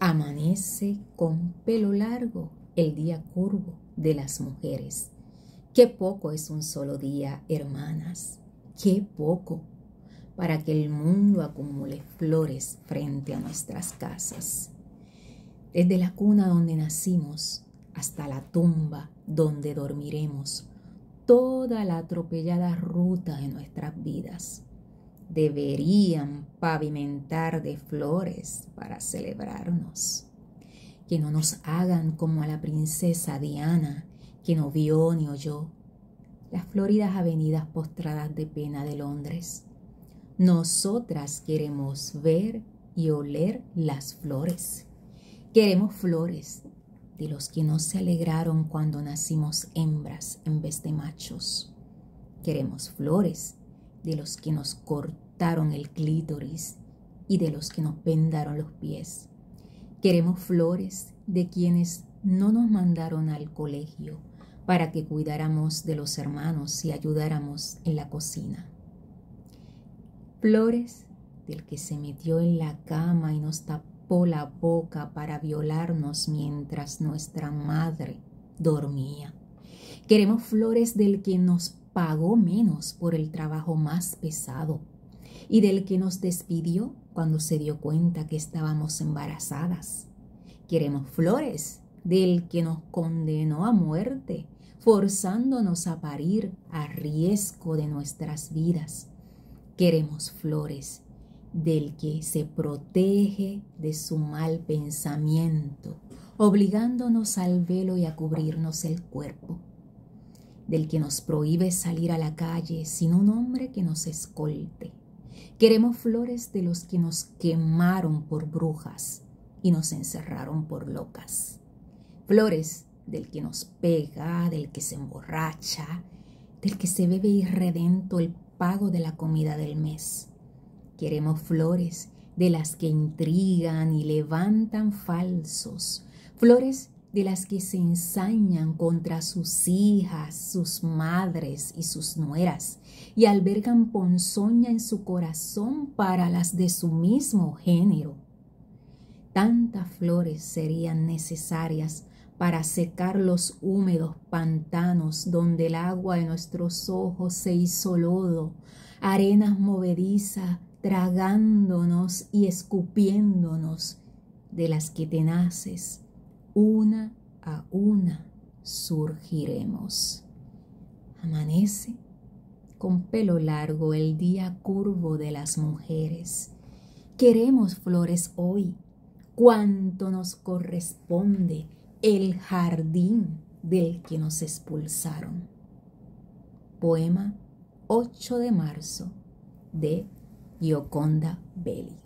Amanece con pelo largo el día curvo de las mujeres. Qué poco es un solo día, hermanas. Qué poco para que el mundo acumule flores frente a nuestras casas. Desde la cuna donde nacimos hasta la tumba donde dormiremos, toda la atropellada ruta de nuestras vidas deberían pavimentar de flores para celebrarnos. Que no nos hagan como a la princesa Diana, que no vio ni oyó las floridas avenidas postradas de pena de Londres. Nosotras queremos ver y oler las flores. Queremos flores de los que no se alegraron cuando nacimos hembras en vez de machos. Queremos flores de los que nos cortaron el clítoris y de los que nos vendaron los pies. Queremos flores de quienes no nos mandaron al colegio para que cuidáramos de los hermanos y ayudáramos en la cocina. Flores del que se metió en la cama y nos tapó la boca para violarnos mientras nuestra madre dormía. Queremos flores del que nos pagó menos por el trabajo más pesado y del que nos despidió cuando se dio cuenta que estábamos embarazadas. Queremos flores del que nos condenó a muerte, forzándonos a parir a riesgo de nuestras vidas. Queremos flores del que se protege de su mal pensamiento, obligándonos al velo y a cubrirnos el cuerpo del que nos prohíbe salir a la calle sin un hombre que nos escolte. Queremos flores de los que nos quemaron por brujas y nos encerraron por locas. Flores del que nos pega, del que se emborracha, del que se bebe irredento el pago de la comida del mes. Queremos flores de las que intrigan y levantan falsos, flores de las que se ensañan contra sus hijas, sus madres y sus nueras, y albergan ponzoña en su corazón para las de su mismo género. Tantas flores serían necesarias para secar los húmedos pantanos donde el agua de nuestros ojos se hizo lodo, arenas movedizas tragándonos y escupiéndonos, de las que tenaces una a una surgiremos. Amanece con pelo largo el día curvo de las mujeres. Queremos flores hoy, cuanto nos corresponde el jardín del que nos expulsaron. Poema 8 de marzo de Gioconda Belli.